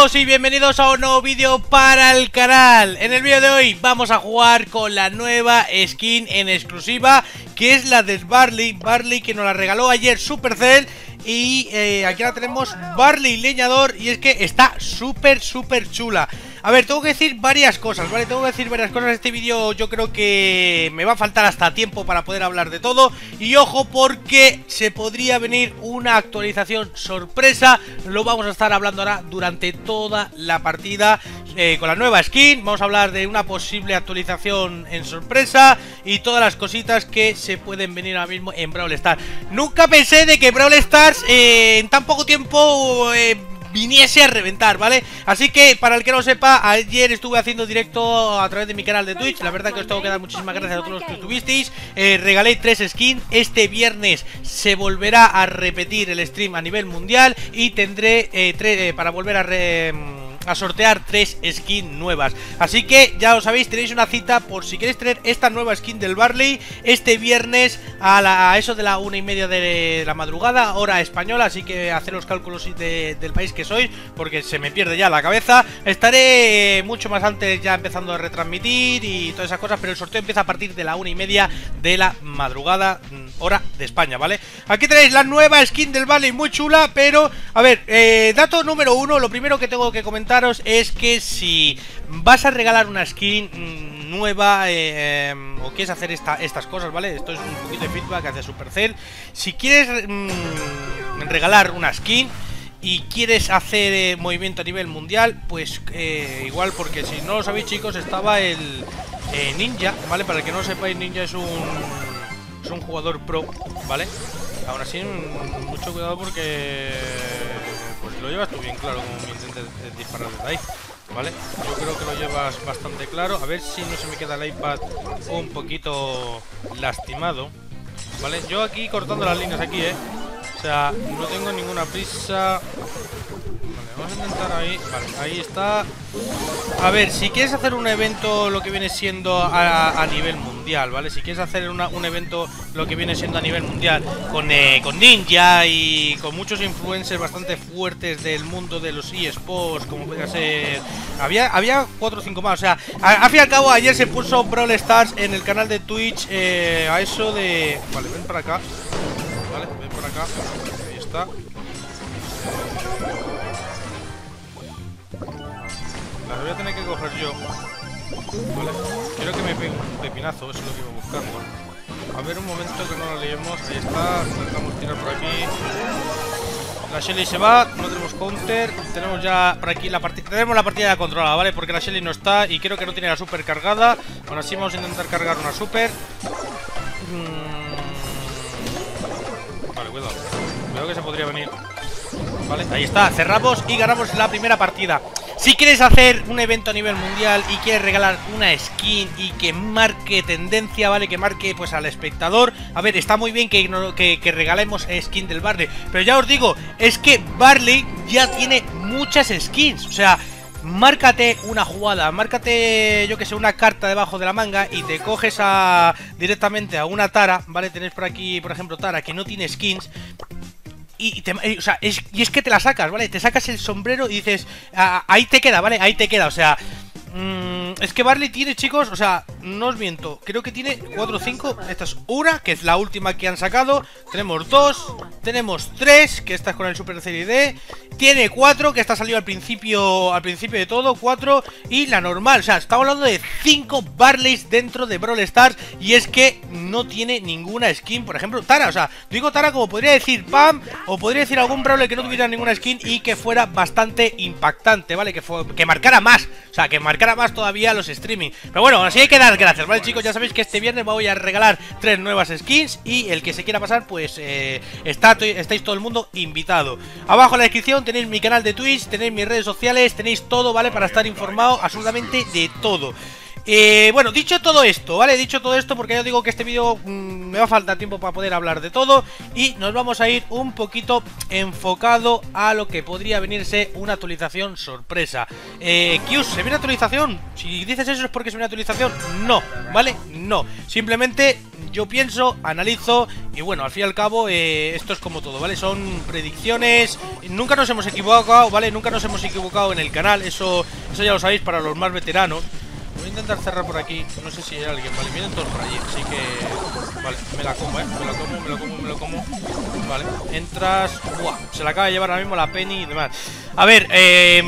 todos y bienvenidos a un nuevo vídeo para el canal En el vídeo de hoy vamos a jugar con la nueva skin en exclusiva Que es la de Barley, Barley que nos la regaló ayer Supercell Y eh, aquí la tenemos Barley Leñador y es que está súper súper chula a ver, tengo que decir varias cosas, ¿vale? Tengo que decir varias cosas. Este vídeo yo creo que me va a faltar hasta tiempo para poder hablar de todo. Y ojo porque se podría venir una actualización sorpresa. Lo vamos a estar hablando ahora durante toda la partida eh, con la nueva skin. Vamos a hablar de una posible actualización en sorpresa y todas las cositas que se pueden venir ahora mismo en Brawl Stars. Nunca pensé de que Brawl Stars eh, en tan poco tiempo... Eh, viniese a reventar, ¿vale? Así que, para el que no sepa, ayer estuve haciendo directo a través de mi canal de Twitch. La verdad que os tengo que dar muchísimas gracias a todos los que estuvisteis. Eh, Regalé tres skins. Este viernes se volverá a repetir el stream a nivel mundial Y tendré eh, tres, eh, para volver a... Re a sortear tres skins nuevas. Así que ya lo sabéis, tenéis una cita por si queréis tener esta nueva skin del Barley este viernes a, eso de la una y media de la madrugada, hora española. Así que hacer los cálculos del país que sois, porque se me pierde ya la cabeza. Estaré mucho más antes ya empezando a retransmitir y todas esas cosas, pero el sorteo empieza a partir de la una y media de la madrugada, mm, hora de España, ¿vale? Aquí tenéis la nueva skin del Barley, muy chula, pero, a ver, eh, dato número uno, lo primero que tengo que comentar es que si vas a regalar una skin nueva eh, em, o quieres hacer estas cosas, ¿vale? Esto es un poquito de feedback hacia Supercell. Si quieres mm, regalar una skin y quieres hacer eh, movimiento a nivel mundial, pues eh, igual, porque si no lo sabéis, chicos, estaba el Ninja, ¿vale? Para el que no lo sepáis, Ninja es un, es un jugador pro, ¿vale? Aún así, mucho cuidado porque lo llevas tú bien claro como me intentes disparar desde ahí. ¿Vale? Yo creo que lo llevas bastante claro. A ver si no se me queda el iPad un poquito lastimado. ¿Vale? Yo aquí cortando las líneas aquí, ¿eh? O sea, no tengo ninguna prisa. Vale, vamos a intentar ahí. Vale, ahí está. A ver, si quieres hacer un evento lo que viene siendo a, nivel mundial, Si quieres hacer un evento lo que viene siendo a nivel mundial con, eh, con Ninja y con muchos influencers bastante fuertes del mundo de los eSports, como puede ser... Había, había 4 o 5 más, o sea, a, fin y al cabo ayer se puso Brawl Stars en el canal de Twitch eh, a eso de... Vale, ven para acá. Vale, ven por acá. Ahí está. Las voy a tener que coger yo. Vale. Quiero que me pegue un pepinazo, eso es lo que iba buscando. A ver un momento que no lo leemos. Ahí está. Intentamos tirar por aquí. La Shelly se va, no tenemos counter. Tenemos ya por aquí la partida. Tenemos la partida ya controlada, ¿vale? Porque la Shelly no está y creo que no tiene la super cargada. Aún así vamos a intentar cargar una super. Mm. Vale, cuidado. Cuidado que se podría venir. Vale, ahí está. Cerramos y ganamos la primera partida. Si quieres hacer un evento a nivel mundial y quieres regalar una skin y que marque tendencia, ¿vale? Que marque pues al espectador. A ver, está muy bien que, que, regalemos skin del Barley. Pero ya os digo, es que Barley ya tiene muchas skins. O sea, márcate una jugada, márcate, yo que sé, una carta debajo de la manga y te coges a directamente a una Tara, ¿vale? Tenéis por aquí, por ejemplo, Tara que no tiene skins y, o sea, es, y es que te la sacas, ¿vale? Te sacas el sombrero y dices, ah, ahí te queda, ¿vale? Ahí te queda, o sea... Mm, es que Barley tiene, chicos, o sea, no os miento, creo que tiene 4 o 5. Esta es una, que es la última que han sacado. Tenemos dos, tenemos tres, que esta es con el Super Serie D. Tiene cuatro, que esta salió al principio al principio de todo, cuatro. Y la normal, o sea, estamos hablando de cinco Barleys dentro de Brawl Stars. Y es que no tiene ninguna skin, por ejemplo, Tara. O sea, digo Tara como podría decir Pam, o podría decir algún Brawler que no tuviera ninguna skin y que fuera bastante impactante, ¿vale? Que, que marcara más, o sea, que marcara cara más todavía los streaming. Pero bueno, así hay que dar gracias, ¿vale chicos? Ya sabéis que este viernes voy a regalar tres nuevas skins y el que se quiera pasar, pues eh, está, estáis todo el mundo invitado. Abajo en la descripción tenéis mi canal de Twitch, tenéis mis redes sociales, tenéis todo, ¿vale? Para estar informado absolutamente de todo. Eh, bueno, dicho todo esto, ¿vale? Dicho todo esto porque ya digo que este vídeo mm, me va a faltar tiempo para poder hablar de todo Y nos vamos a ir un poquito enfocado a lo que podría venirse una actualización sorpresa eh, ¿se viene actualización? Si dices eso es porque se viene actualización No, ¿vale? No, simplemente yo pienso, analizo Y bueno, al fin y al cabo, eh, esto es como todo, ¿vale? Son predicciones. Nunca nos hemos equivocado, ¿vale? Nunca nos hemos equivocado en el canal. Eso, eso ya lo sabéis para los más veteranos. Voy a intentar cerrar por aquí. No sé si hay alguien, ¿vale? Vienen todos por allí, así que... Vale, me la como, ¿eh? Me la como, me la como, me la como. Vale, entras... Buah, se la acaba de llevar ahora mismo la Penny y demás. A ver, eh...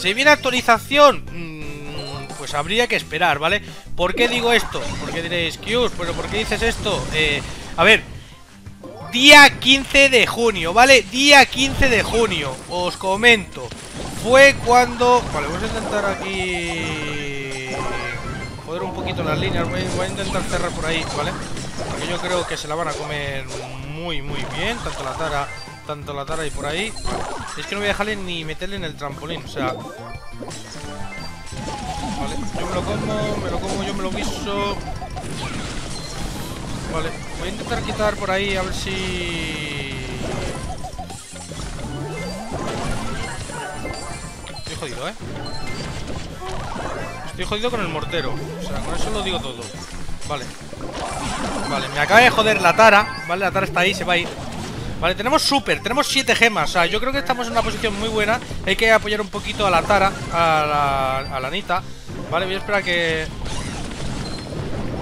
Si viene actualización... Mm, pues habría que esperar, ¿vale? ¿Por qué digo esto? Porque diréis, Qs, pero ¿por qué dices esto? Eh, a ver, día 15 de junio, ¿vale? Día 15 de junio, os comento. Fue cuando... Vale, vamos a intentar aquí... Joder un poquito las líneas, voy, a intentar cerrar por ahí, ¿vale? Porque yo creo que se la van a comer muy, muy bien, tanto la Tara tanto la Tara y por ahí. Es que no voy a dejarle ni meterle en el trampolín, o sea... Vale, yo me lo como, me lo como, yo me lo guiso. Vale, voy a intentar quitar por ahí a ver si... Estoy jodido, ¿eh? Estoy jodido con el mortero. O sea, con eso lo digo todo. Vale. Vale, me acaba de joder la tara. Vale, la tara está ahí, se va a ir. Vale, tenemos super, tenemos 7 gemas O sea, yo creo que estamos en una posición muy buena Hay que apoyar un poquito a la Tara A la, a la Anita Vale, voy a esperar que...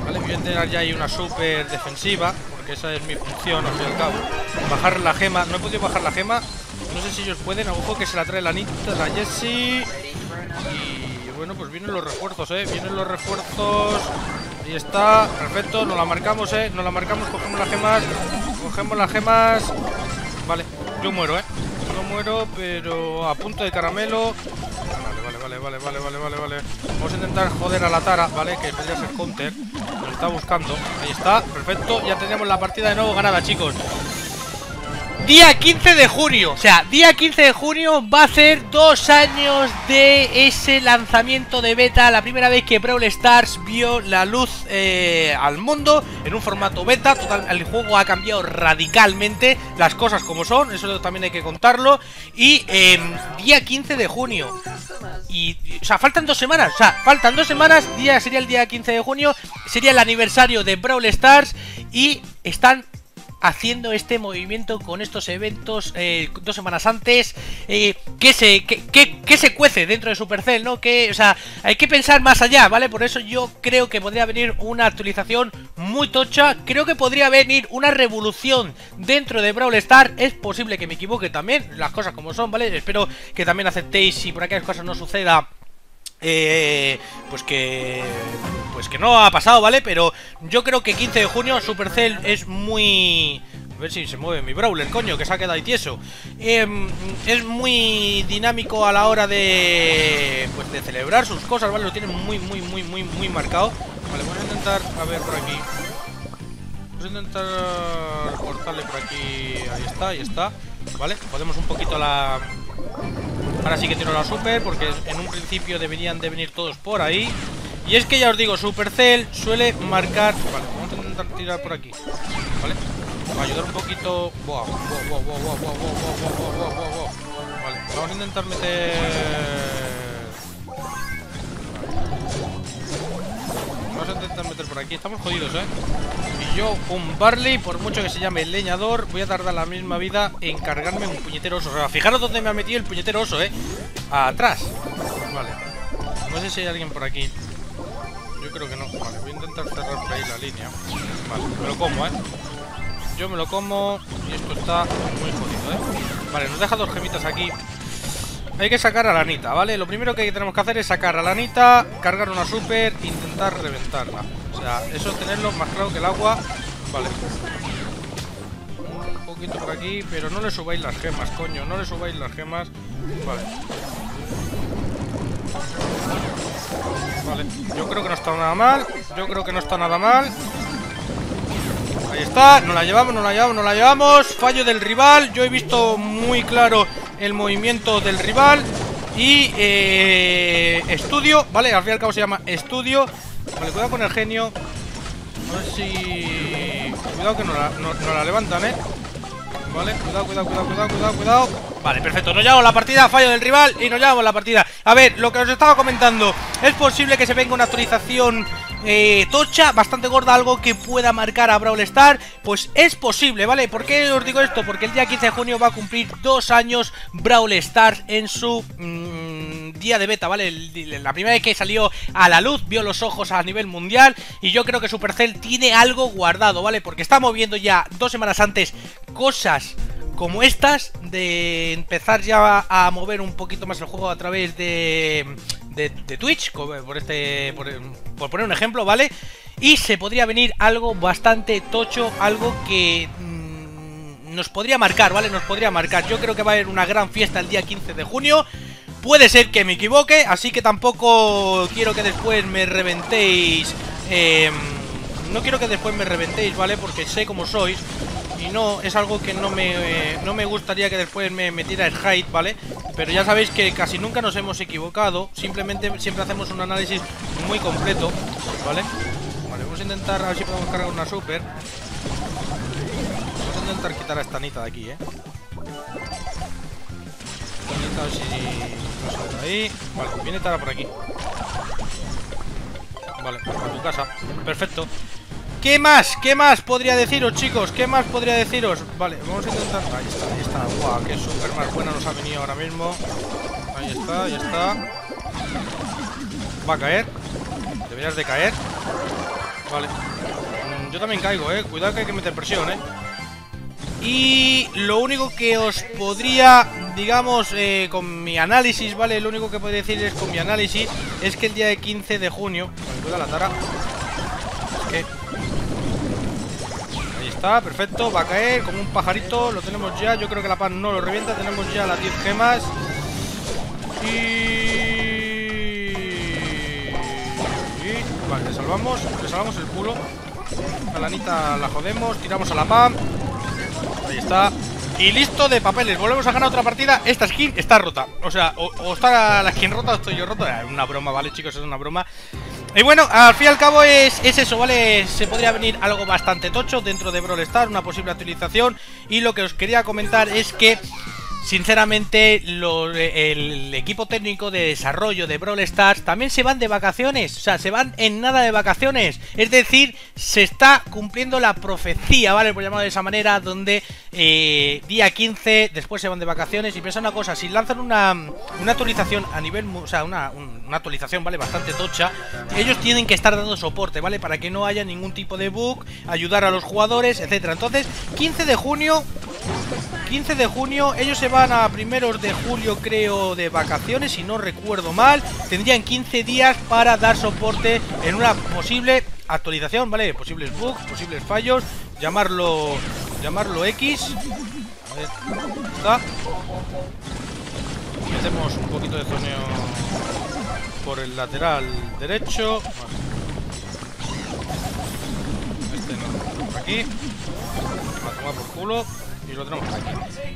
Vale, voy a tener ya ahí una super defensiva Porque esa es mi función, al fin y al cabo Bajar la gema, no he podido bajar la gema No sé si ellos pueden, ojo que se la trae la Anita, la Jessie Y bueno, pues vienen los refuerzos, eh Vienen los refuerzos. Ahí está, perfecto, nos la marcamos, eh Nos la marcamos, cogemos las gemas Cogemos las gemas. Vale, yo muero, eh No muero, pero a punto de caramelo. Vale, vale, vale, vale, vale, vale, vale Vamos a intentar joder a la Tara, ¿vale? Que podría ser counter Nos está buscando. Ahí está, perfecto Ya tenemos la partida de nuevo ganada, chicos Día 15 de junio, o sea, día 15 de junio va a ser dos años de ese lanzamiento de beta La primera vez que Brawl Stars vio la luz eh, al mundo en un formato beta. Total, El juego ha cambiado radicalmente, las cosas como son, eso también hay que contarlo. Y em, día 15 de junio. Y, o sea, faltan dos semanas, o sea, faltan dos semanas, día sería el día 15 de junio, sería el aniversario de Brawl Stars y están haciendo este movimiento con estos eventos eh, dos semanas antes eh, ¿qué, se, se cuece dentro de Supercell, ¿no? Que, o sea, hay que pensar más allá, ¿vale? Por eso yo creo que podría venir una actualización muy tocha Creo que podría venir una revolución dentro de Brawl Stars Es posible que me equivoque también, las cosas como son, ¿vale? Espero que también aceptéis si por aquellas cosas no suceda eh, pues que pues que no ha pasado, ¿vale? Pero yo creo que 15 de junio Supercell es muy... A ver si se mueve mi Brawler, coño, que se ha quedado ahí tieso. Em, Es muy dinámico a la hora de... Pues de celebrar sus cosas, ¿vale? Lo tiene muy, muy, muy, muy, muy marcado. Vale, voy a intentar, a ver por aquí. Vamos a intentar cortarle por aquí. Ahí está, ahí está. Vale, podemos un poquito la... Ahora sí que tiro la super Porque en un principio deberían de venir todos por ahí y es que ya os digo, Supercell suele marcar... Vale, vamos a intentar tirar por aquí. ¿Vale? Para ayudar un poquito... Vale, vamos a intentar meter... Vamos a intentar meter por aquí. Estamos jodidos, ¿eh? Y yo, un Barley, por mucho que se llame leñador, voy a tardar la misma vida en cargarme un puñetero oso. O sea, fijaros dónde me ha metido el puñetero oso, ¿eh? Atrás. Vale. No sé si hay alguien por aquí. Yo creo que no. Vale, voy a intentar cerrar por ahí la línea. Vale, me lo como, ¿eh? Yo me lo como y esto está muy jodido, ¿eh? Vale, nos deja dos gemitas aquí. Hay que sacar a la Anita, ¿vale? Lo primero que tenemos que hacer es sacar a la Anita, cargar una super e intentar reventarla. O sea, eso tenerlo más claro que el agua. Vale. Un poquito por aquí, pero no le subáis las gemas, coño. No le subáis las gemas. Vale. Vale, yo creo que no está nada mal Yo creo que no está nada mal Ahí está, nos la llevamos, nos la llevamos, nos la llevamos Fallo del rival, yo he visto muy claro el movimiento del rival Y eh, estudio, vale, al fin y al cabo se llama estudio. Vale, cuidado con el genio. A ver si... Cuidado que no la, no, la levantan, eh Vale, cuidado, cuidado, cuidado, cuidado, cuidado, cuidado Vale, perfecto, nos llevamos la partida, fallo del rival y nos llevamos la partida A ver, lo que os estaba comentando Es posible que se venga una actualización eh, tocha, bastante gorda, algo que pueda marcar a Brawl Stars, pues es posible, ¿vale? ¿Por qué os digo esto? Porque el día 15 de junio va a cumplir dos años Brawl Stars en su mm, día de beta, ¿vale? la primera vez que salió a la luz, vio los ojos a nivel mundial y yo creo que Supercell tiene algo guardado, ¿vale? Porque estamos viendo ya dos semanas antes cosas como estas de empezar ya a mover un poquito más el juego a través de, de, Twitch, por, este, por, poner un ejemplo, ¿vale? Y se podría venir algo bastante tocho, algo que mm, nos podría marcar, ¿vale? Nos podría marcar. Yo creo que va a haber una gran fiesta el día 15 de junio. Puede ser que me equivoque, así que tampoco quiero que después me reventéis... Eh, no quiero que después me reventéis, ¿vale? Porque sé cómo sois y no, es algo que no me, eh, no me gustaría que después me metiera el hate, ¿vale? Pero ya sabéis que casi nunca nos hemos equivocado, simplemente siempre hacemos un análisis muy completo, ¿vale? Vale, vamos a intentar a ver si podemos cargar una super. Vamos a intentar quitar a esta Anita de aquí, ¿eh? a ver si no ahí. Vale, viene Tara por aquí. Vale, a tu casa. Perfecto. ¿Qué más? ¿Qué más podría deciros, chicos? ¿Qué más podría deciros? Vale, vamos a intentar... Ahí está, ahí está. Guau, qué super más buena nos ha venido ahora mismo. Ahí está, ahí está. Va a caer. Deberías de caer. Vale. Mm, yo también caigo, eh. Cuidado que hay que meter presión, eh. Y lo único que os podría, digamos, eh, con mi análisis, ¿vale? Lo único que podría decir es con mi análisis es que el día de 15 de junio... Cuida la tara. Está, perfecto, va a caer como un pajarito Lo tenemos ya, yo creo que la paz no lo revienta Tenemos ya las 10 gemas. Y... Vale, le salvamos Le salvamos el culo. A la Anita la jodemos, tiramos a la PAM Ahí está. Y listo de papeles, volvemos a ganar otra partida. Esta skin está rota, o sea, o, está la skin rota o estoy yo roto Es una broma, ¿vale chicos? Es una broma y bueno, al fin y al cabo es, es, eso, ¿vale? Se podría venir algo bastante tocho dentro de Brawl Stars, una posible actualización Y lo que os quería comentar es que Sinceramente, el equipo técnico de desarrollo de Brawl Stars también se van de vacaciones. O sea, se van en nada de vacaciones. Es decir, se está cumpliendo la profecía, ¿vale? Por llamarlo de esa manera, donde eh, día 15, después se van de vacaciones. Y piensa una cosa, si lanzan una, actualización a nivel, o sea, una, una actualización, ¿vale? Bastante tocha, ellos tienen que estar dando soporte, ¿vale? Para que no haya ningún tipo de bug, ayudar a los jugadores, etcétera. Entonces, 15 de junio 15 de junio, ellos se van a primeros de julio creo de vacaciones, si no recuerdo mal. Tendrían 15 días para dar soporte en una posible actualización, ¿vale? Posibles bugs, posibles fallos, llamarlo llamarlo X. A ver, está. Metemos un poquito de zoneo por el lateral derecho. Este no, por aquí. A tomar por culo y lo tenemos aquí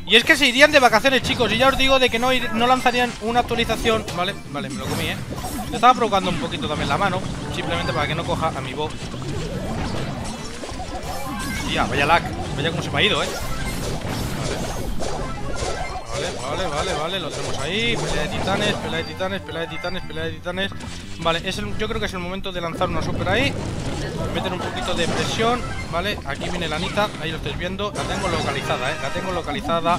Y es que se irían de vacaciones, chicos Y ya os digo de que no, no lanzarían una actualización Vale, vale, me lo comí, ¿eh? Me estaba provocando un poquito también la mano Simplemente para que no coja a mi bot Tía, vaya lag Vaya como se me ha ido, ¿eh? Vale, vale, vale, lo tenemos ahí Pelea de titanes, pelea de titanes, pelea de titanes, pelea de titanes Vale, es yo creo que es el momento de lanzar una super ahí Meter un poquito de presión Vale, aquí viene la Anita, ahí lo estáis viendo La tengo localizada, eh, la tengo localizada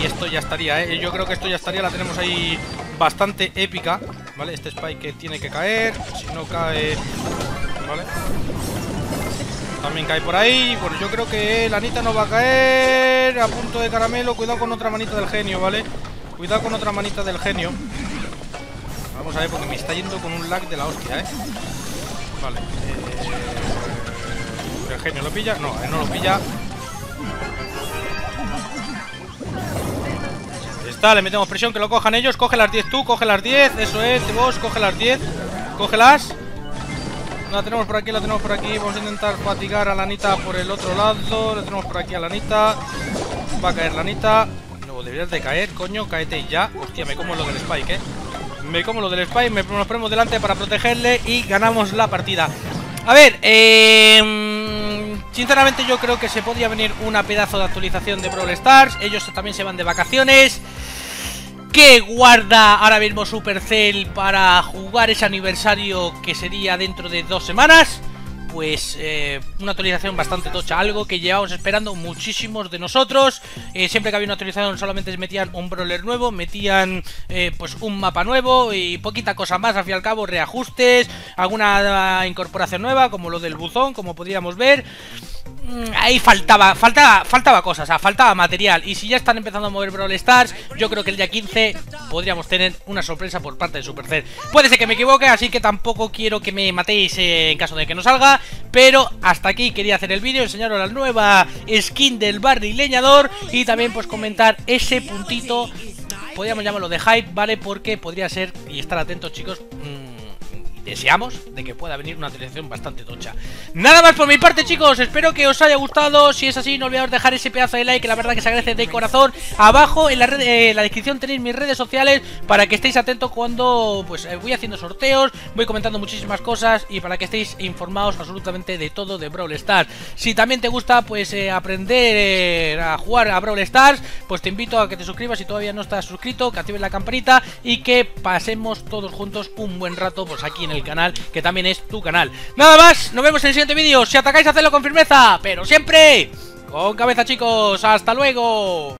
Y esto ya estaría, eh Yo creo que esto ya estaría, la tenemos ahí Bastante épica, ¿vale? Este spike que tiene que caer Si no cae... ¿Vale? También cae por ahí. Bueno, yo creo que la Anita no va a caer. A punto de caramelo. Cuidado con otra manita del genio, ¿vale? Cuidado con otra manita del genio. Vamos a ver, porque me está yendo con un lag de la hostia, ¿eh? Vale. Eh... ¿El genio lo pilla? No, él no lo pilla. Está, le metemos presión, que lo cojan ellos. Coge las 10 tú, coge las 10. Eso es, vos, coge las 10. Cógelas. La tenemos por aquí, la tenemos por aquí. Vamos a intentar fatigar a la Anita por el otro lado. La tenemos por aquí a la Anita. Va a caer la Anita. No, deberías de caer, coño. Cáete ya. Hostia, me como lo del Spike, eh. Me como lo del Spike. Me, nos ponemos delante para protegerle y ganamos la partida. A ver, eh, sinceramente yo creo que se podría venir una pedazo de actualización de Brawl Stars. Ellos también se van de vacaciones. que guarda ahora mismo Supercell para jugar ese aniversario que sería dentro de dos semanas pues eh, una actualización bastante tocha, algo que llevamos esperando muchísimos de nosotros. Eh, siempre que había una actualización solamente metían un brawler nuevo, metían eh, pues un mapa nuevo y poquita cosa más, al fin y al cabo reajustes, alguna incorporación nueva como lo del buzón, como podríamos ver. Mm, ahí faltaba, faltaba, faltaba cosas, o sea, faltaba material. Y si ya están empezando a mover Brawl Stars, yo creo que el día 15 podríamos tener una sorpresa por parte de Supercell. Puede ser que me equivoque, así que tampoco quiero que me matéis en caso de que no salga. Pero hasta aquí quería hacer el vídeo, enseñaros la nueva skin del Barney Leñador y también pues comentar ese puntito, podríamos llamarlo de hype, ¿vale? Porque podría ser, y estar atentos chicos... Mmm, deseamos de que pueda venir una actualización bastante tocha. Nada más por mi parte, chicos. Espero que os haya gustado. Si es así, no olvidéis dejar ese pedazo de like, que la verdad que se agradece de corazón. Abajo en la, red, eh, la descripción tenéis mis redes sociales para que estéis atentos cuando pues eh, voy haciendo sorteos, voy comentando muchísimas cosas y para que estéis informados absolutamente de todo de Brawl Stars. Si también te gusta pues eh, aprender a jugar a Brawl Stars, pues te invito a que te suscribas si todavía no estás suscrito, que actives la campanita y que pasemos todos juntos un buen rato pues aquí en el canal, que también es tu canal. Nada más, nos vemos en el siguiente vídeo. Si atacáis, hacedlo con firmeza, pero siempre con cabeza, chicos. ¡Hasta luego!